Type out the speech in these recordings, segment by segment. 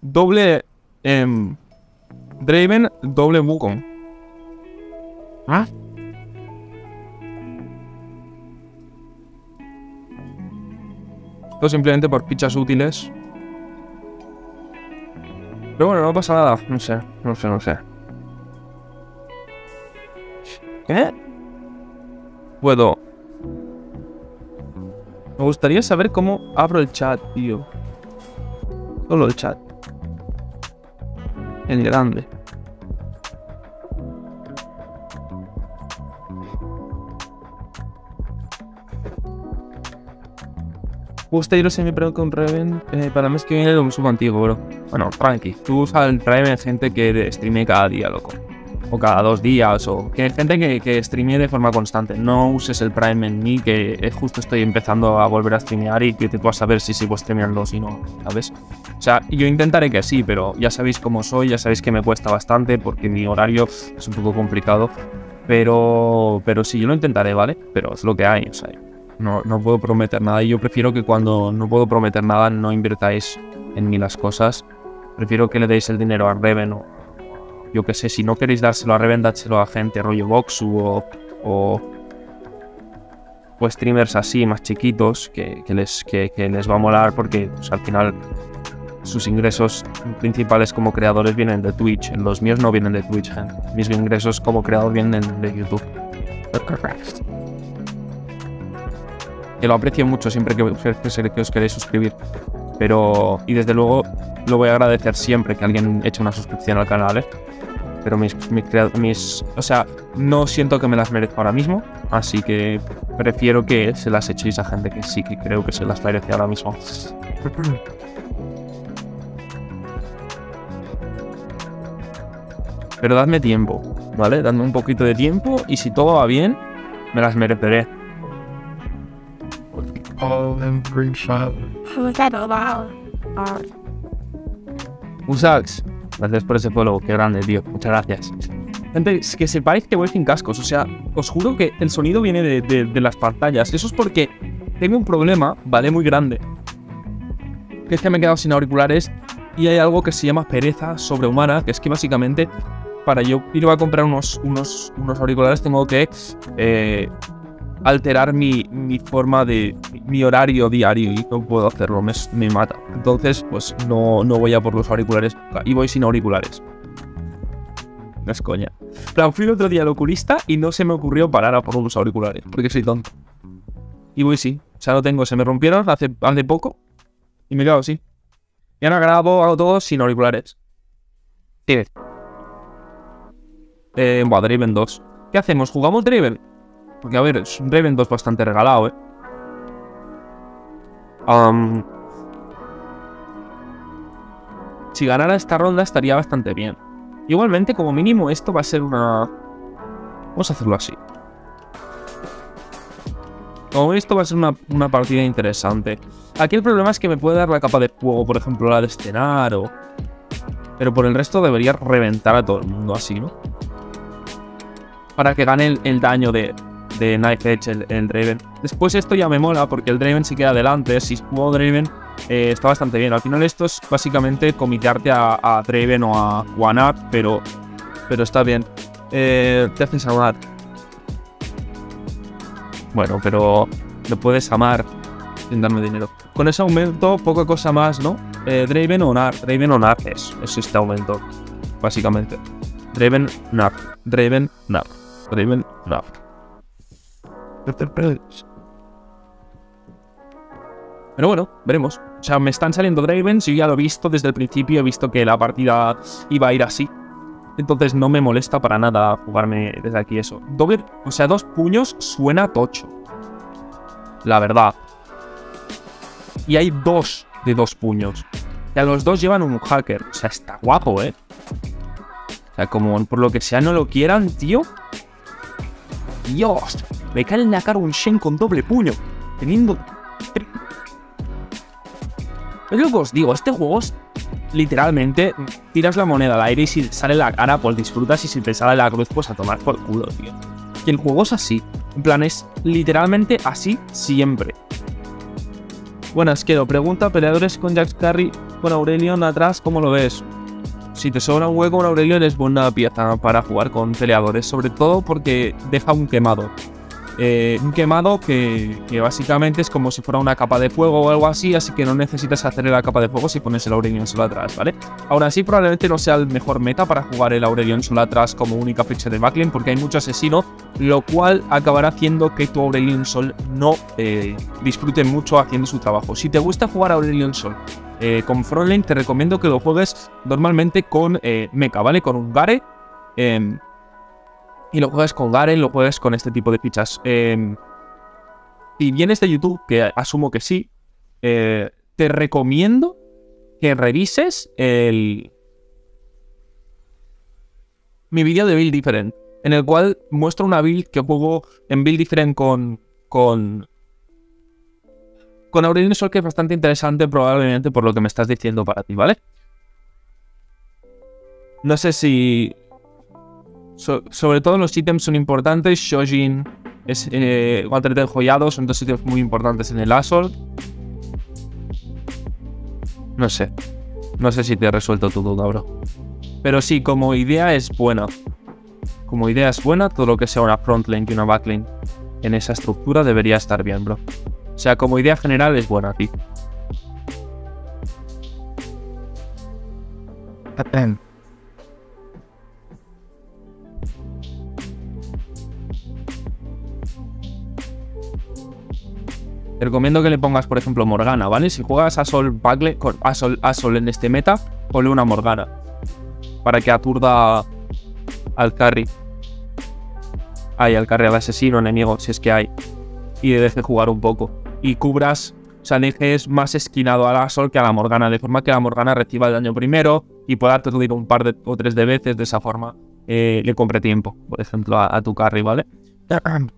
doble... em, Draven, doble Wukong. ¿Ah? Todo simplemente por fichas útiles. Pero bueno, no pasa nada. No sé, no sé, no sé. ¿Qué? Puedo. Me gustaría saber cómo abro el chat, tío. Solo el chat. En grande. Gusta siempre con Raven. Eh, para mí es que viene un sub antiguo, bro. Bueno, tranqui. Tú usas el Raven gente que streame cada día, loco. O cada dos días, o que hay gente que, que streamee de forma constante. No uses el Prime en mí, que justo estoy empezando a volver a streamear y que te puedas saber si sigo streameando o si no, ¿sabes? O sea, yo intentaré que sí, pero ya sabéis cómo soy, ya sabéis que me cuesta bastante porque mi horario es un poco complicado. Pero, pero sí, yo lo intentaré, ¿vale? Pero es lo que hay, o sea, no, no puedo prometer nada y yo prefiero que cuando no puedo prometer nada no invirtáis en mí las cosas. Prefiero que le deis el dinero a Reven o yo qué sé, si no queréis dárselo a Reven, dárselo a gente rollo Boxu o, o, o streamers así más chiquitos que, les, que, les va a molar porque pues, al final sus ingresos principales como creadores vienen de Twitch. Los míos no vienen de Twitch. Mis ingresos como creador vienen de YouTube. Que lo aprecio mucho siempre que, que, que os queréis suscribir. Pero, y desde luego, lo voy a agradecer siempre que alguien eche una suscripción al canal, ¿eh? Pero mis, mis, mis- O sea, no siento que me las merezco ahora mismo. Así que prefiero que se las echéis a gente que sí que creo que se las merece ahora mismo. Pero dadme tiempo, ¿vale? Dadme un poquito de tiempo y si todo va bien, me las mereceré. Usax, gracias por ese follow, qué grande, tío. Muchas gracias. Gente, es que sepáis que voy sin cascos, o sea, os juro que el sonido viene de, las pantallas. Eso es porque tengo un problema, ¿vale? Muy grande. Que es que me he quedado sin auriculares y hay algo que se llama pereza sobrehumana, que es que básicamente para yo ir a comprar unos, unos, unos auriculares tengo que eh, alterar mi, mi forma de. mi horario diario y no puedo hacerlo, me, me mata. Entonces, pues no, no voy a por los auriculares y voy sin auriculares. No es coña. Pero fui el otro día al oculista y no se me ocurrió parar a por unos auriculares, porque soy tonto. Y voy sí, o sea, no tengo, se me rompieron hace, hace poco y me quedo así. Y ahora grabo, hago todo sin auriculares. Tienes. Eh, buah, Draven 2. ¿Qué hacemos? ¿Jugamos Draven? Porque, a ver, es un Draven 2 bastante regalado, ¿eh? Si ganara esta ronda estaría bastante bien. Igualmente, como mínimo, esto va a ser una... Vamos a hacerlo así. Como esto va a ser una, una partida interesante. Aquí el problema es que me puede dar la capa de fuego, por ejemplo, la de escenar o... Pero por el resto debería reventar a todo el mundo así, ¿no? Para que gane el, el daño de, de Knife Edge, el, el Draven. Después esto ya me mola porque el Draven se queda adelante. Si juego Draven eh, está bastante bien. Al final esto es básicamente comitearte a, Draven o a One Up, pero, pero está bien. Eh, te haces amar. Bueno, pero lo puedes amar sin darme dinero. Con ese aumento, poca cosa más, ¿no? Eh, Draven o Nar. Draven o Nar es, es este aumento, básicamente. Draven, Nar. Draven, Nar. Draven, Nar. Pero bueno, veremos. O sea, me están saliendo Dravens, yo ya lo he visto desde el principio, he visto que la partida iba a ir así. Entonces no me molesta para nada jugarme desde aquí eso. Doble, o sea, dos puños suena tocho. La verdad. Y hay dos de dos puños. Y a los dos llevan un hacker. O sea, está guapo, ¿eh? O sea, como por lo que sea no lo quieran, tío. Dios, me cae en la cara un Shen con doble puño. Teniendo... Es lo que os digo, este juego es literalmente tiras la moneda al aire y si sale la cara, pues disfrutas y si te sale la cruz, pues a tomar por culo, tío. Y el juego es así. En plan, es literalmente así siempre. Buenas, quiero. Pregunta, peleadores con Jack Carry con Aurelion atrás, ¿cómo lo ves? Si te sobra un hueco, un Aurelion es buena pieza para jugar con peleadores, sobre todo porque deja un quemado. Eh, un quemado que, básicamente es como si fuera una capa de fuego o algo así, así que no necesitas hacer la capa de fuego si pones el Aurelion solo atrás, ¿vale? Ahora sí, probablemente no sea el mejor meta para jugar el Aurelion solo atrás como única fecha de backlane, porque hay mucho asesino, lo cual acabará haciendo que tu Aurelion Sol no eh, disfrute mucho haciendo su trabajo. Si te gusta jugar Aurelion Sol eh, con frontline, te recomiendo que lo juegues normalmente con mecha, ¿vale? Con un Gare. Y lo juegues con Garen, lo juegues con este tipo de fichas. Eh, si vienes de YouTube, que asumo que sí, eh, te recomiendo que revises el... mi vídeo de Build Different, en el cual muestro una build que juego en Build Different con... con con Aurelion Sol, que es bastante interesante probablemente por lo que me estás diciendo para ti, ¿vale? No sé si sobre todo los ítems son importantes. Shojin es eh, guantelete enjollado, son dos ítems muy importantes en el Assault. No sé. No sé si te he resuelto tu duda, bro. Pero sí, como idea es buena. Como idea es buena, todo lo que sea una frontlane y una backlane en esa estructura debería estar bien, bro. O sea, como idea general es buena, tío. Te recomiendo que le pongas, por ejemplo, Morgana, ¿vale? Si juegas a Sol con a Sol, a Sol en este meta, ponle una Morgana. Para que aturda al carry. Ay, al carry, al asesino enemigo, si es que hay. Y deje jugar un poco. Y cubras, o sea, dejes más esquinado a la Sol que a la Morgana, de forma que la Morgana reciba el daño primero y pueda aturdir un par o tres de veces. De esa forma eh, le compre tiempo, por ejemplo, a, a tu carry, ¿vale?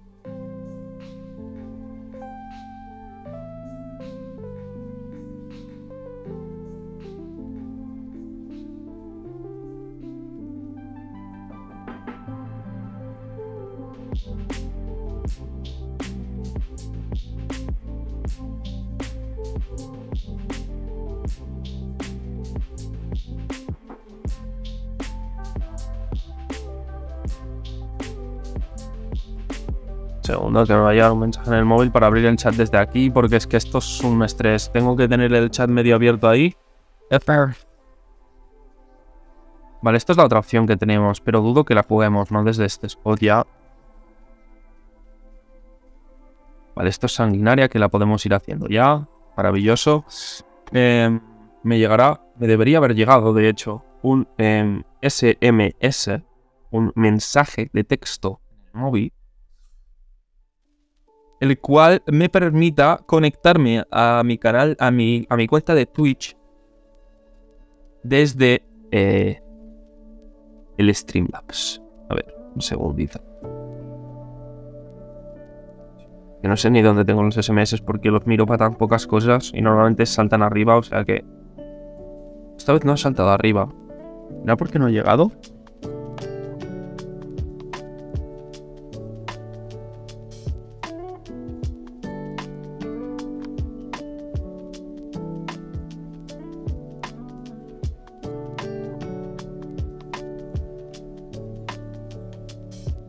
Segundo, que me va a llegar un mensaje en el móvil para abrir el chat desde aquí, porque es que esto es un estrés. Tengo que tener el chat medio abierto ahí. Vale, esta es la otra opción que tenemos, pero dudo que la juguemos, ¿no? Desde este spot ya. Vale, esto es sanguinaria, que la podemos ir haciendo ya. Maravilloso. Eh, me llegará, me debería haber llegado, de hecho, un SMS, em, un mensaje de texto móvil el cual me permita conectarme a mi canal, a mi, a mi cuenta de Twitch desde eh, el Streamlabs. A ver, un segundito. Que no sé ni dónde tengo los SMS porque los miro para tan pocas cosas y normalmente saltan arriba, o sea que... Esta vez no ha saltado arriba. ¿Era porque no ha llegado?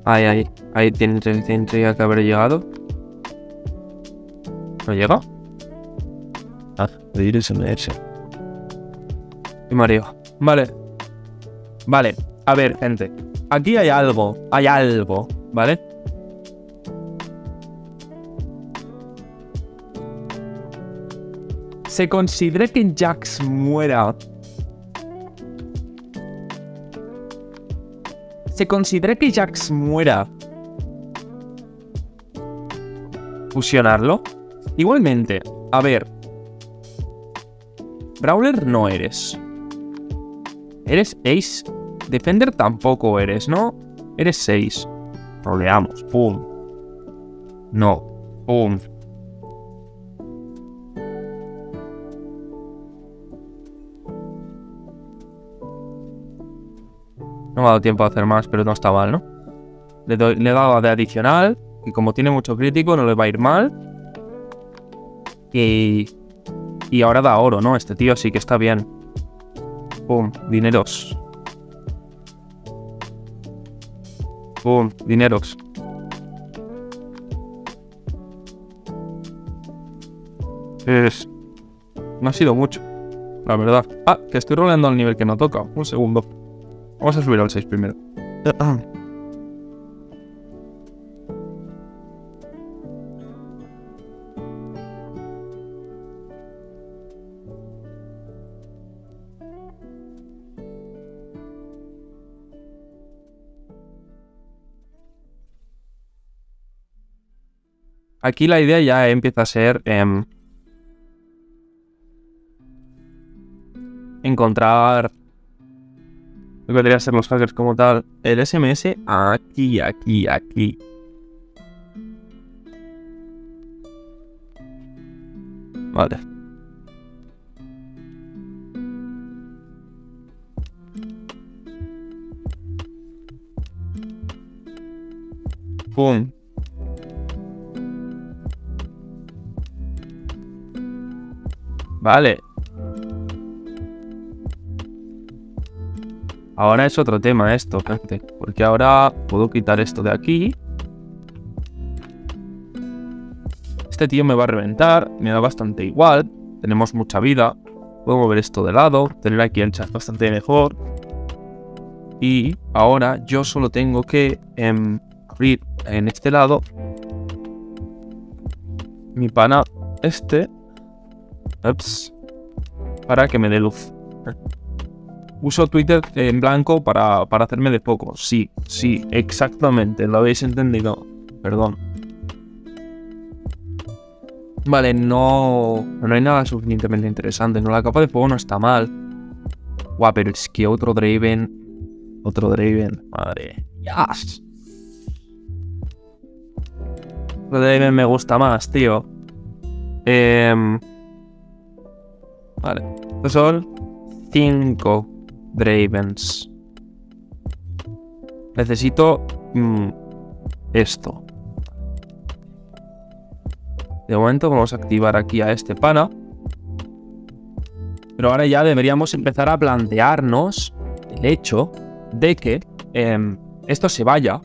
Ahí, ahí. Ahí tendría que haber llegado. ¿No llega? Ah. Y Mario. Vale. Vale. A ver, gente. Aquí hay algo. Hay algo. ¿Vale? Se considera que Jax muera se considera que Jax muera, fusionarlo. Igualmente, a ver. Brawler no eres. Eres Ace. Defender tampoco eres, ¿no? Eres 6. Roleamos. Pum. No. Pum. No me ha dado tiempo a hacer más, pero no está mal, ¿no? Le, doy, le he dado de adicional, y como tiene mucho crítico, no le va a ir mal. Y... Y ahora da oro, ¿no? Este tío sí que está bien. Pum, dineros. Pum, dineros. Es... No ha sido mucho, la verdad. Ah, que estoy roleando al nivel que no toca. Un segundo. Vamos a subir al 6 primero. Aquí la idea ya empieza a ser em, encontrar deberían ser los hackers como tal. El SMS aquí, aquí, aquí. Vale. Pum. Vale. Ahora es otro tema esto, gente. Porque ahora puedo quitar esto de aquí. Este tío me va a reventar. Me da bastante igual. Tenemos mucha vida. Puedo mover esto de lado. Tener aquí el chat bastante mejor. Y ahora yo solo tengo que abrir en este lado mi pana este Ups. Para que me dé luz. Uso Twitter en blanco para, para hacerme de poco. Sí, sí, exactamente. Lo habéis entendido. Perdón. Vale, no, no hay nada suficientemente interesante. No, la capa de fuego no está mal. Guau, pero es que otro Draven. Otro Draven. Madre. Yes. Otro Draven me gusta más, tío. Eh, Vale. Son 5 Dravens. Necesito mm, esto. De momento vamos a activar aquí a este pana. Pero ahora ya deberíamos empezar a plantearnos el hecho de que em, esto se vaya,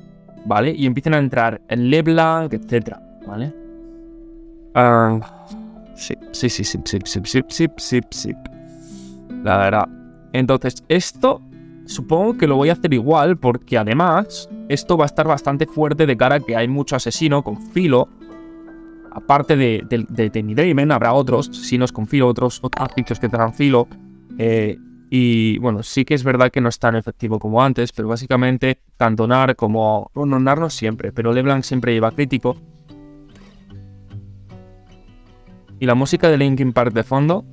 ¿vale? Y empiecen a entrar en LeBlanc, etcétera, ¿vale? Ah, sí, sí, sí, sí, sí, sí, sí, sí, sí. La verdad. Entonces, esto supongo que lo voy a hacer igual porque además esto va a estar bastante fuerte de cara a que hay mucho asesino con filo. Aparte de, de, de, habrá otros asesinos con filo, otros, otros que tendrán filo. Eh, y bueno, sí que es verdad que no es tan efectivo como antes, pero básicamente tanto NAR como... Bueno, NAR no siempre, pero LeBlanc siempre lleva crítico. Y la música de Linkin Park de fondo.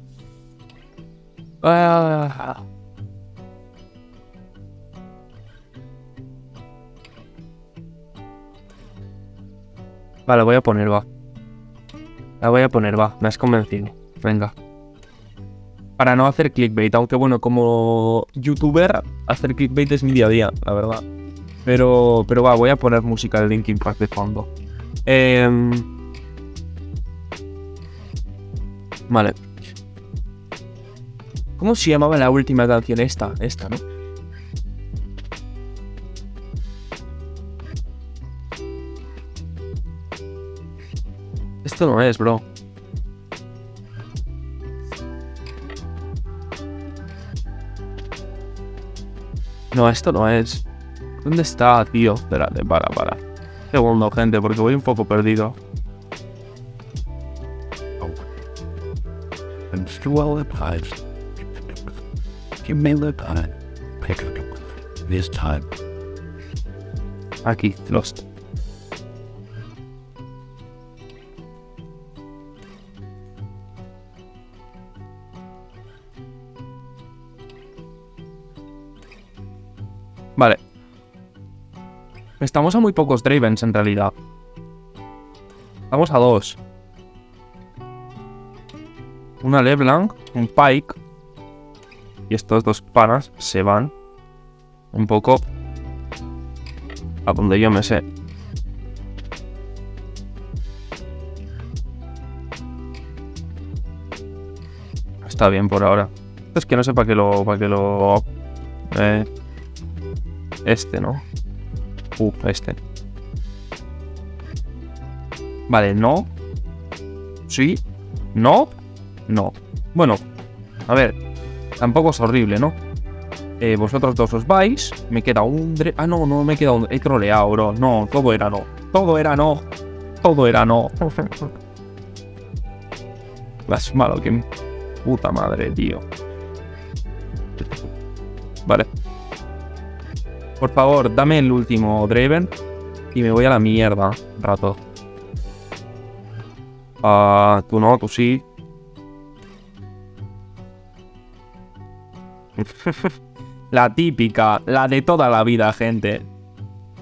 Ah. Vale, voy a poner, va. La voy a poner, va. Me has convencido. Venga. Para no hacer clickbait, aunque bueno, como youtuber, hacer clickbait es mi día a día, la verdad. Pero, pero va, voy a poner música de Linkin Park de fondo. Eh, Vale. ¿Cómo se llamaba la última canción esta? Esta, ¿no? Esto no es, bro. No, esto no es. ¿Dónde está, tío? Espérate, para, para. Segundo, gente, porque voy un poco perdido. well applied. Vale. Estamos a muy pocos Dravens en realidad. Vamos a dos una LeBlanc, un Pike. Y estos dos panas se van un poco a donde yo me sé. Está bien por ahora. Es que no sé para qué lo. Para qué lo. Eh, este, ¿no? Uh, este. Vale, no. Sí. No. No. Bueno, a ver. Tampoco es horrible, ¿no? Eh, vosotros dos os vais. Me queda un... Ah, no, no me queda un... He troleado, bro. No, todo era no. Todo era no. Todo era no. Las malo que... Puta madre, tío. Vale. Por favor, dame el último Draven. Y me voy a la mierda. un Rato. Ah, tú no, tú sí. la típica, la de toda la vida, gente.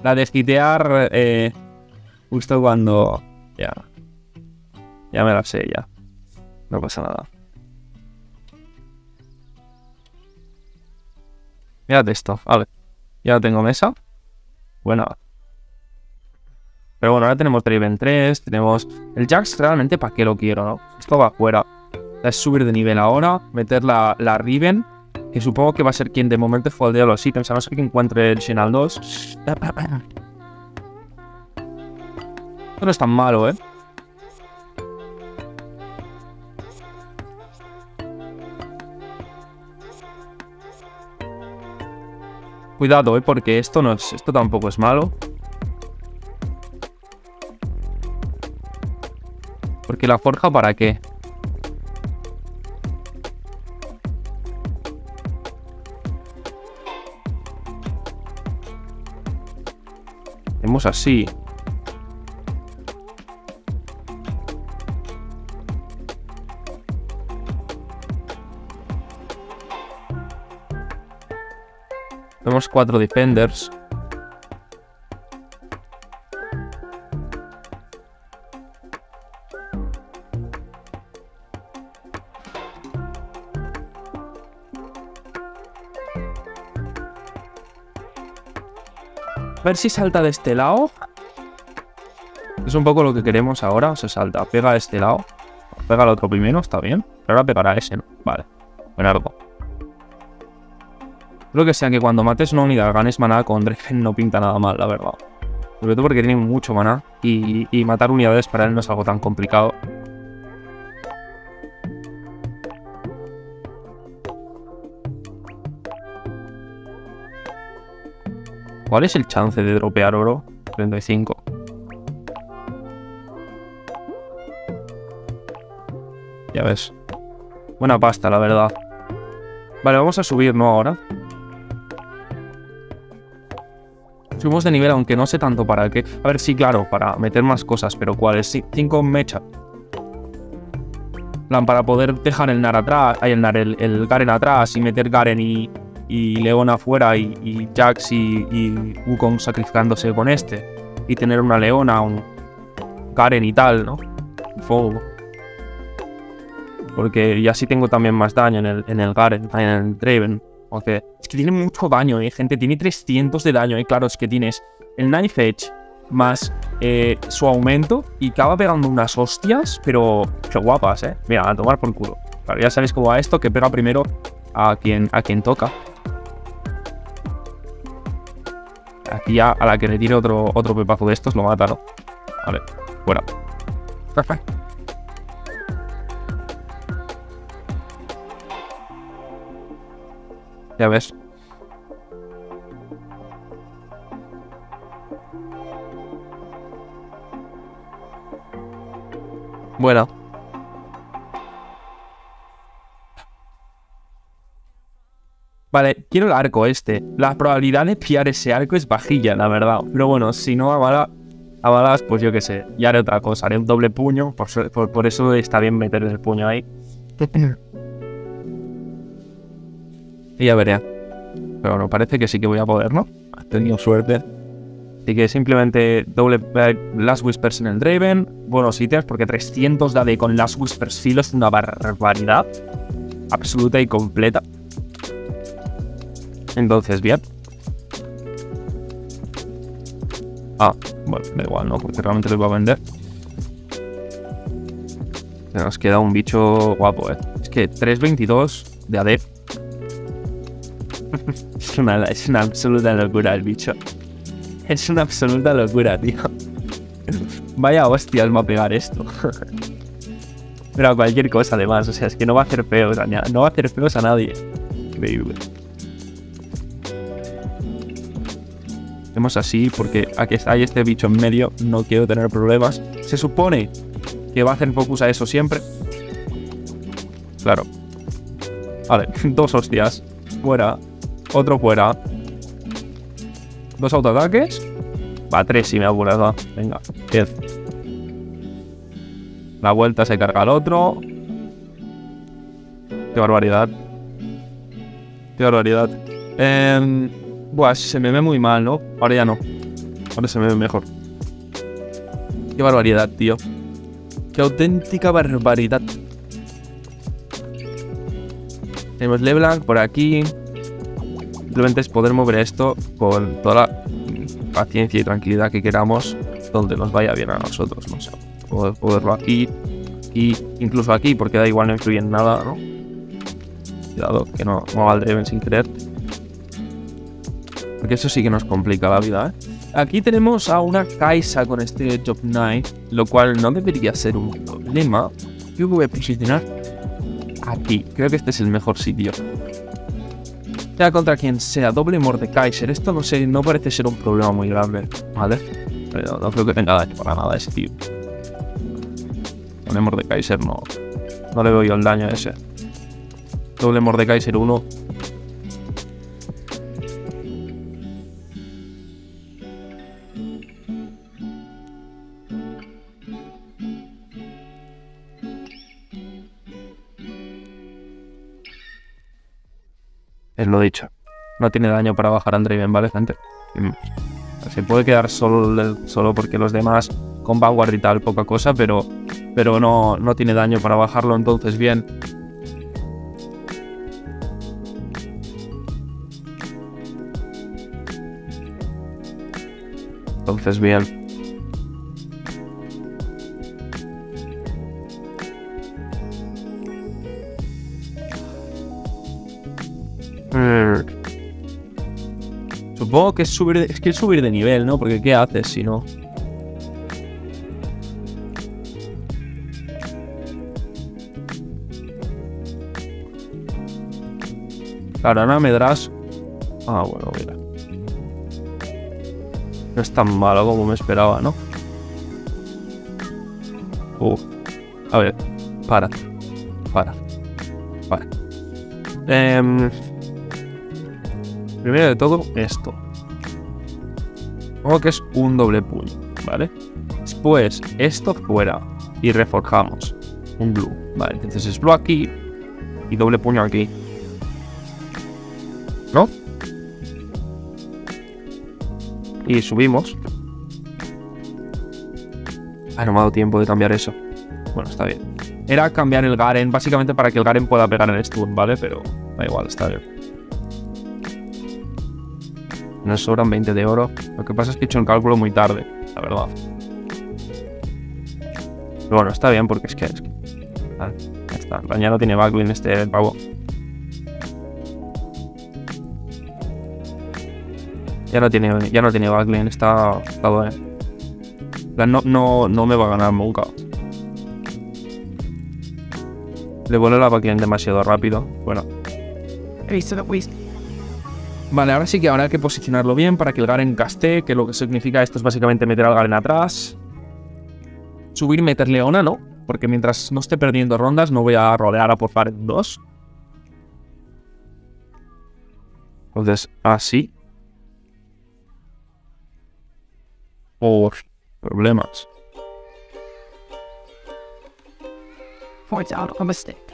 La de skitear eh, justo cuando... Ya. Ya me la sé, ya. No pasa nada. Mírate esto, vale. Ya tengo mesa. Bueno. Pero bueno, ahora tenemos Draven 3, tenemos... El Jax realmente para qué lo quiero, ¿no? Esto va afuera. Es subir de nivel ahora, meter la, la Riven, que supongo que va a ser quien de momento foldea los ítems, a no ser que encuentre el Shenal 2. Esto no es tan malo, ¿eh? Cuidado, ¿eh? Porque esto no es... Esto tampoco es malo. Porque la forja, ¿para qué? Hacemos así. Tenemos cuatro defenders. A ver si salta de este lado. Es un poco lo que queremos ahora. Se salta. Pega a este lado. Pega al otro primero, está bien. Pero ahora pegará ese, ¿no? Vale. Buenardo. Creo que sea que cuando mates una unidad ganes maná con Draven no pinta nada mal, la verdad. Sobre todo porque tiene mucho maná. Y, y matar unidades para él no es algo tan complicado. ¿Cuál es el chance de dropear oro? 35. Ya ves. Buena pasta, la verdad. Vale, vamos a subir, ¿no? Ahora. Subimos de nivel, aunque no sé tanto para qué. A ver, sí, claro, para meter más cosas, pero ¿cuáles? Sí, 5 mecha. Para poder dejar el Nar atrás, hay el Nar, el, el Garen atrás y meter Garen y, y León afuera y, y Jax y, y Wukong sacrificándose con este. Y tener una Leona, un Garen y tal, ¿no? Fuego. Porque ya sí tengo también más daño en el, en el Garen, en el Draven. Es que tiene mucho daño, eh, gente. Tiene 300 de daño, eh. Claro, es que tienes el Knife Edge más eh, su aumento y acaba pegando unas hostias, pero, pero guapas, eh. Mira, a tomar por culo. Claro, ya sabéis cómo va esto, que pega primero a quien, a quien toca. Aquí ya a la que le tire otro, otro pepazo de estos lo mata, ¿no? Vale, fuera. Ya ves. Bueno. Vale, quiero el arco este. La probabilidad de pillar ese arco es bajilla, la verdad. Pero bueno, si no a, bala- a balas, pues yo qué sé. Ya haré otra cosa. Haré un doble puño. Por, por- por eso está bien meter el puño ahí. Y ya veré. Pero bueno, parece que sí que voy a poder, ¿no? He tenido suerte. Así que simplemente doble eh, Last Whispers en el Draven. Buenos ítems, porque 300 de AD con Last Whispers filo es una barbaridad. Absoluta y completa. Entonces, bien. Ah, bueno, da igual, ¿no? Porque realmente lo iba a vender. Se nos queda un bicho guapo, ¿eh? Es que 3.22 de ADEP. es, una, es una absoluta locura el bicho. Es una absoluta locura, tío. Vaya hostias va a pegar esto. Pero a cualquier cosa además, o sea, es que no va a hacer feos a, no va a hacer feos a nadie. Increíble. Hacemos así porque aquí hay este bicho en medio, no quiero tener problemas. Se supone que va a hacer focus a eso siempre. Claro. Vale, dos hostias. Fuera. Otro fuera. Dos autoataques. Va, tres si me apuras, va. Venga, diez. La vuelta se carga al otro. Qué barbaridad. Qué barbaridad. Eh, buah, se me ve muy mal, ¿no? Ahora ya no. Ahora se me ve mejor. Qué barbaridad, tío. Qué auténtica barbaridad. Tenemos LeBlanc por aquí. Simplemente es poder mover esto con toda la paciencia y tranquilidad que queramos, donde nos vaya bien a nosotros, no sé. Poder, poderlo aquí, y incluso aquí, porque da igual, no influye nada, ¿no? Cuidado, que no, no haga el Draven sin querer. Porque eso sí que nos complica la vida, ¿eh? Aquí tenemos a una Kaisa con este Job Knight, lo cual no debería ser un problema. Yo voy a posicionar aquí. Creo que este es el mejor sitio. Sea contra quien sea, doble Mordekaiser. Esto no sé, no parece ser un problema muy grande, ¿vale? Pero no creo que tenga daño para nada ese tío. Doble Mordekaiser no. No le veo yo el daño a ese. Doble Mordekaiser 1. Dicho. No tiene daño para bajar a Draven, ¿vale, gente? Mm. Se puede quedar solo, solo porque los demás con Vanguard y tal, poca cosa, pero, pero no, no tiene daño para bajarlo, entonces bien. Entonces bien. Mm. Supongo que es subir, de, es que es subir de nivel, ¿no? Porque ¿qué haces si no? Claro, ahora me darás... Ah, bueno, mira. No es tan malo como me esperaba, ¿no? Uf. A ver, para. Para. Para. Em, primero de todo, esto. Supongo que es un doble puño, ¿vale? Después, esto fuera. Y reforjamos. Un blue. Vale, entonces es blue aquí. Y doble puño aquí. ¿No? Y subimos. Ah, no me ha dado tiempo de cambiar eso. Bueno, está bien. Era cambiar el Garen, básicamente para que el Garen pueda pegar en el stun, ¿vale? Pero da igual, está bien. Nos sobran 20 de oro. Lo que pasa es que he hecho un cálculo muy tarde, la verdad. Pero bueno, está bien porque es que... Es que ah, ya está. Tiene backlink este pavo. Ya no tiene, ya no tiene backlink, está, está bueno. En plan, No, no, no me va a ganar nunca. Le vuelve la backlink demasiado rápido. Bueno. Vale, ahora sí que habrá que posicionarlo bien para que el Garen gaste, que lo que significa esto es básicamente meter al Garen atrás. Subir meter Leona, ¿no? Porque mientras no esté perdiendo rondas no voy a rodear a por en 2. Entonces, así. Por problemas. Points out a mistake.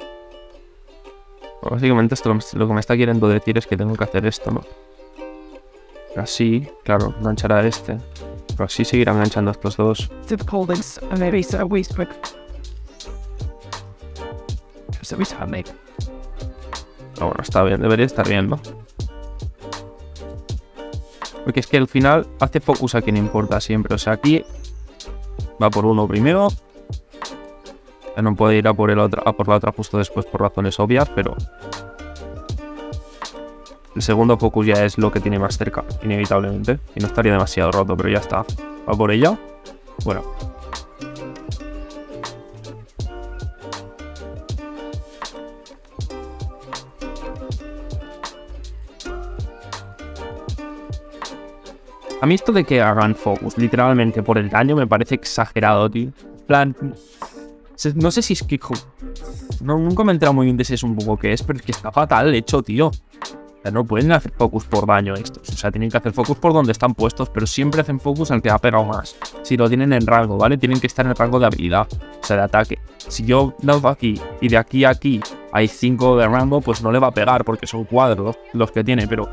Básicamente esto lo que me está queriendo decir es que tengo que hacer esto, ¿no? Así, claro, enganchar a este. Pero así seguir enganchando a estos dos. Pero bueno, está bien, debería estar bien, ¿no? Porque es que al final hace focus a quien importa siempre. O sea, aquí va por uno primero. No puede ir a por, la otra justo después por razones obvias, pero... El segundo focus ya es lo que tiene más cerca, inevitablemente. Y no estaría demasiado roto, pero ya está. Va por ella. Bueno. A mí esto de que hagan focus literalmente por el daño me parece exagerado, tío. Plan, no sé si es jo- No, nunca me he enterado muy bien de si es un poco que es, pero es que está fatal hecho, tío. O sea, no pueden hacer focus por daño estos. O sea, tienen que hacer focus por donde están puestos, pero siempre hacen focus al que ha pegado más. Si lo tienen en rango, ¿vale? Tienen que estar en el rango de habilidad, o sea, de ataque. Si yo lanzo aquí y de aquí a aquí hay 5 de rango, pues no le va a pegar porque son cuadros los que tiene, pero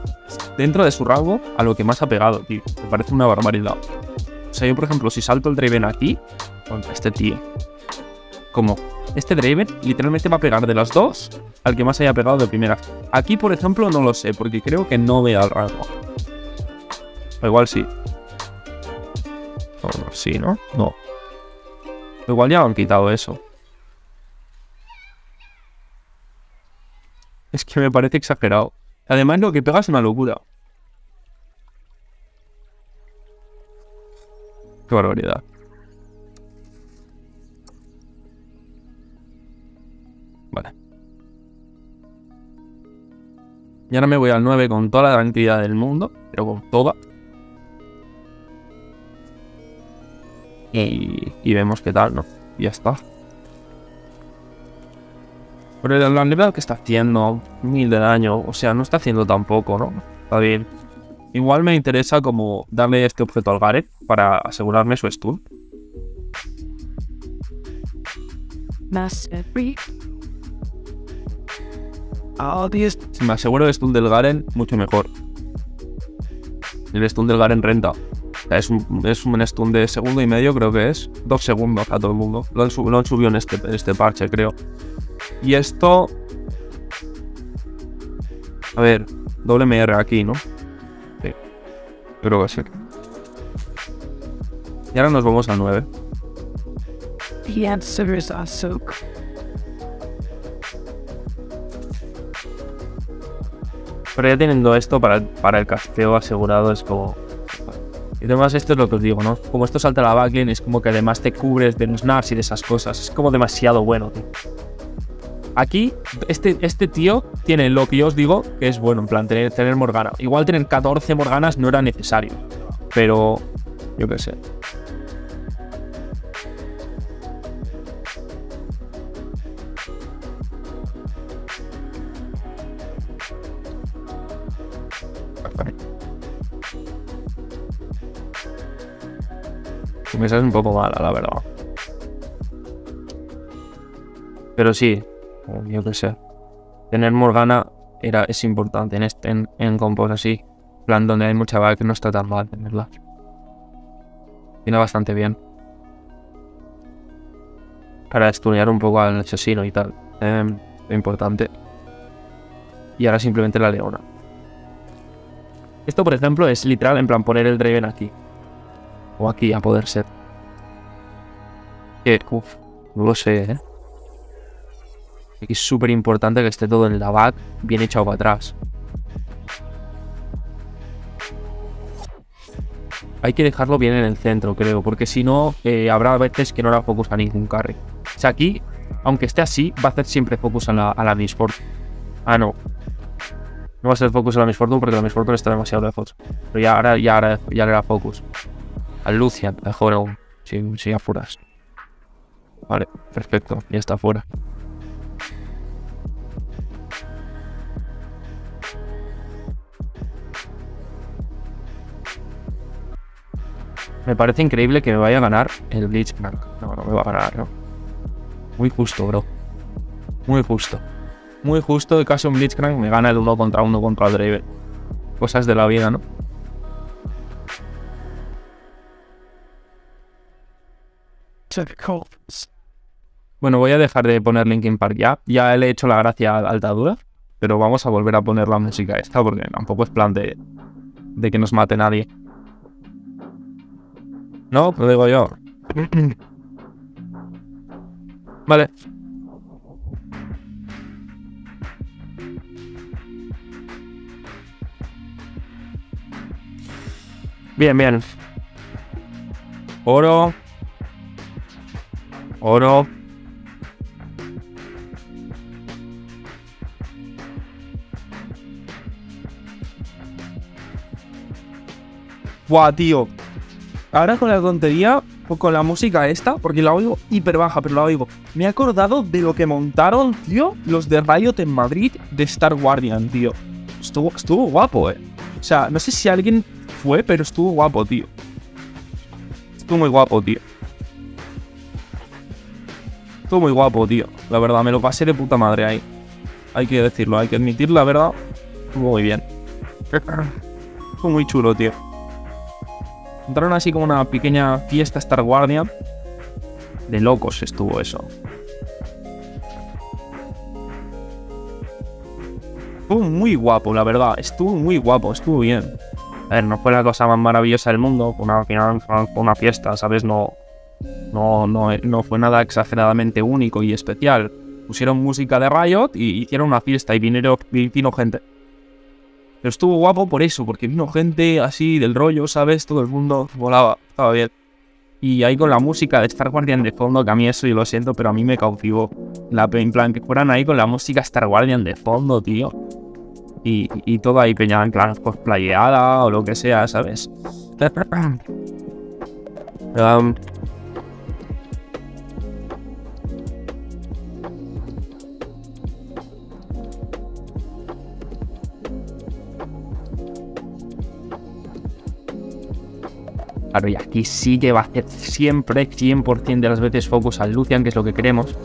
dentro de su rango, a lo que más ha pegado, tío. Me parece una barbaridad. O sea, yo, por ejemplo, si salto el Draven aquí, con este tío, como este Draven literalmente va a pegar de las dos al que más haya pegado de primera. Aquí, por ejemplo, no lo sé, porque creo que no vea el rango. Igual sí. Sí, ¿no? No. Igual ya han quitado eso. Es que me parece exagerado. Además, lo que pega es una locura. Qué barbaridad. Y ahora me voy al 9 con toda la tranquilidad del mundo, pero con toda. Y, y vemos qué tal, ¿no? Ya está. Pero el nivel que está haciendo, mil de daño, o sea, no está haciendo tampoco, ¿no? Está bien. Igual me interesa como darle este objeto al Gareth para asegurarme su stun. Si me aseguro el stun del Garen, mucho mejor. El stun del Garen renta. Es, un, es un stun de segundo y medio, creo que es. Dos segundos a todo el mundo. Lo han, sub- subido en este, este parche, creo. Y esto. A ver, doble MR aquí, ¿no? Sí. Creo que sí. Y ahora nos vamos al 9. the answers are Pero ya teniendo esto para, para el casteo asegurado es como... Y además esto es lo que os digo, ¿no? Como esto salta a la backlane es como que además te cubres de los y de esas cosas. Es como demasiado bueno, tío. Aquí, este, este tío tiene lo que yo os digo que es bueno, en plan, tener, tener Morgana. Igual tener 14 Morganas no era necesario. Pero, yo qué sé. Esa es un poco mala, la verdad. Pero sí, yo qué sé. Tener Morgana era, es importante en, este, en, en compos así. Plan, donde hay mucha back, no está tan mal tenerla. Viene bastante bien. Para estudiar un poco al asesino y tal. Lo importante. Y ahora simplemente la leona. Esto, por ejemplo, es literal, en plan, poner el Draven aquí. O aquí, a poder ser. No lo sé, ¿eh? Aquí es súper importante que esté todo en la back bien echado para atrás. Hay que dejarlo bien en el centro, creo, porque si no, eh, habrá veces que no hará focus a ningún carry. O sea, aquí, aunque esté así, va a hacer siempre focus a la, a la Miss. Ah, no. No va a ser focus a la Miss Fortune porque la Miss Fortune está demasiado lejos. Pero ya ahora ya, hará- ya hará focus. Al Lucian, mejor aún. Si, si afueras. Vale, perfecto. Ya está fuera. Me parece increíble que me vaya a ganar el Blitzcrank. No, no me va a ganar, no. Muy justo, bro. Muy justo. Muy justo de casi un Blitzcrank me gana el uno contra uno contra Draven. Cosas de la vida, ¿no? Bueno, voy a dejar de poner Linkin Park ya. Ya le he hecho la gracia a Altadura. Pero vamos a volver a poner la música esta porque tampoco es plan de, de que nos mate nadie. No, lo digo yo. Vale. Bien, bien. Oro. Oro. Buah, tío. Ahora con la tontería, o con la música esta, porque la oigo hiper baja, pero la oigo. Me he acordado de lo que montaron, tío, los de Riot en Madrid de Star Guardian, tío. Estuvo, estuvo guapo, eh. O sea, no sé si alguien fue, pero estuvo guapo, tío. Estuvo muy guapo, tío. Estuvo muy guapo, tío. La verdad, me lo pasé de puta madre ahí. Hay que decirlo, hay que admitir la verdad. Estuvo muy bien. Fue muy chulo, tío. Entraron así como una pequeña fiesta Star Guardian. De locos estuvo eso. Estuvo muy guapo, la verdad. Estuvo muy guapo, estuvo bien. A ver, no fue la cosa más maravillosa del mundo. Una, fue una fiesta, ¿sabes? No, no, no, no fue nada exageradamente único y especial. Pusieron música de Riot y hicieron una fiesta y vino gente. Pero estuvo guapo por eso, porque vino gente así del rollo, ¿sabes? Todo el mundo volaba, estaba bien. Y ahí con la música de Star Guardian de fondo, que a mí eso yo lo siento, pero a mí me cautivó. La, en plan, que fueran ahí con la música Star Guardian de fondo, tío. Y, y todo ahí peñada en plan cosplayada o lo que sea, ¿sabes? Um, Claro, y aquí sí que va a hacer siempre, 100% de las veces focus al Lucian, que es lo que queremos.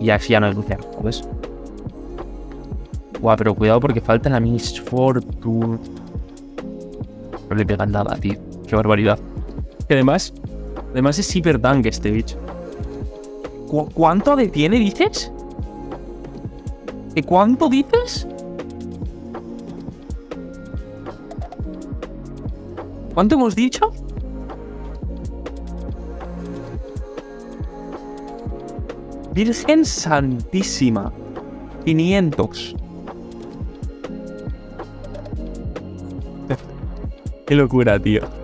Y así ya no es Lucian, ¿sabes? Buah, pero cuidado porque falta la Miss Fortune. No le pegan nada, tío. Qué barbaridad. Que además, además es hiper tank este bicho. ¿Cu ¿Cuánto detiene, dices? ¿De cuánto dices? ¿Cuánto hemos dicho? Virgen Santísima. 500. Qué locura, tío.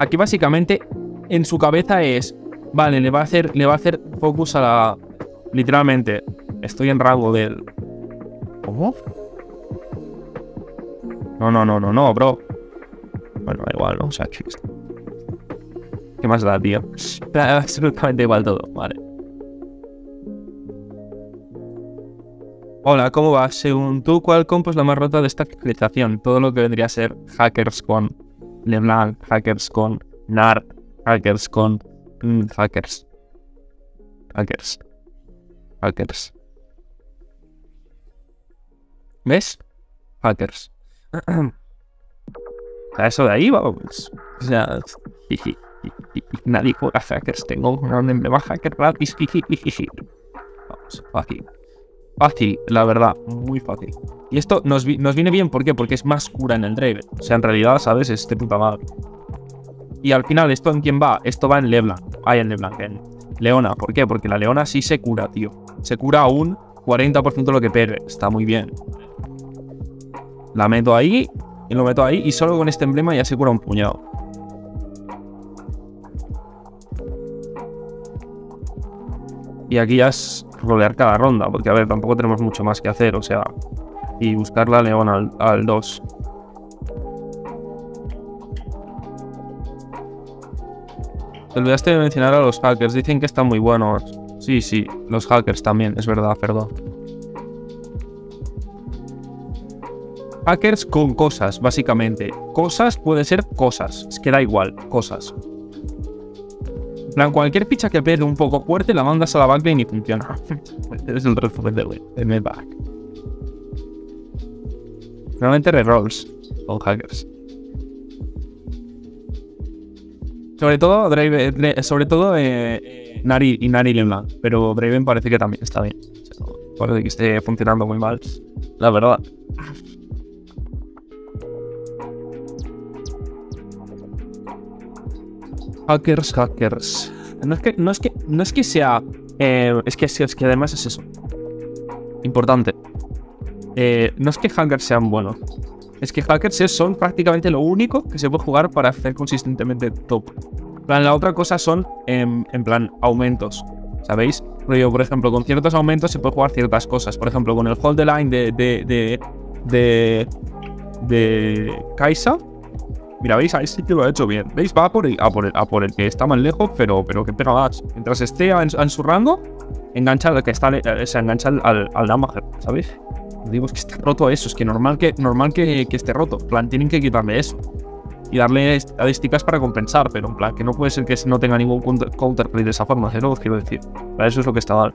Aquí básicamente en su cabeza es, vale, le va a hacer, le va a hacer focus a la, literalmente, estoy en rango del, ¿cómo? No, no, no, no, no, bro. Bueno, da igual, ¿no? O sea, ¿qué más da, tío? Absolutamente igual todo, vale. Hola, ¿cómo va? Según tú, ¿cuál compo es la más rota de esta actualización? Todo lo que vendría a ser hackers con LeBlanc, hackers con NARD, hackers con mm, hackers. Hackers. Hackers. ¿Ves? Hackers. A eso de ahí vamos. O sea, nadie juega hackers. Tengo un emblema hacker gratis. Vamos, fácil. Fácil, la verdad, muy fácil. Y esto nos, nos, viene bien, ¿por qué? Porque es más cura en el Draven. O sea, en realidad, ¿sabes? Es de puta madre. Y al final, ¿esto en quién va? Esto va en Leblanc. Ay, en Leblanc, en Leona. ¿Por qué? Porque la Leona sí se cura, tío. Se cura un 40% de lo que pegue. Está muy bien. La meto ahí y lo meto ahí y solo con este emblema ya se cura un puñado. Y aquí ya es rolear cada ronda, porque a ver, tampoco tenemos mucho más que hacer, o sea, y buscar la león al, al 2. Te olvidaste de mencionar a los hackers, dicen que están muy buenos. Sí, sí, los hackers también, es verdad, perdón. Hackers con cosas, básicamente. Cosas puede ser cosas, es que da igual, cosas. Plan, cualquier picha que pegue un poco fuerte la mandas a la backline y funciona. es el refuerzo de me back. Realmente rerolls con hackers. Sobre todo, Draven, Dra- sobre todo eh, eh, Nari y Nari LeBlanc. Pero Draven parece que también está bien. Parece que esté funcionando muy mal. La verdad. Hackers, hackers. No es que, no es que, no es que sea. eh, es, que, además es eso. Importante. Eh, no es que hackers sean buenos. Es que hackers son prácticamente lo único que se puede jugar para hacer consistentemente top. Plan, la otra cosa son, em, en plan, aumentos. ¿Sabéis? Rollo, por ejemplo, con ciertos aumentos se puede jugar ciertas cosas. Por ejemplo, con el hold the line de. de. de. de. de Kaisa. Mira, ¿veis? Ahí sí que lo ha hecho bien. ¿Veis? Va a por el, a por el, a por el que está más lejos, pero, pero que pega. Mientras esté en, en su rango, engancha al que está. eh, se engancha al, al, Damager, ¿sabéis? Digo, es que está roto eso, es que normal que, normal que, esté roto. En plan, tienen que quitarle eso. Y darle estadísticas para compensar, pero en plan, que no puede ser que no tenga ningún counter- counterplay de esa forma, ¿eh? Que quiero decir. Para eso es lo que está mal.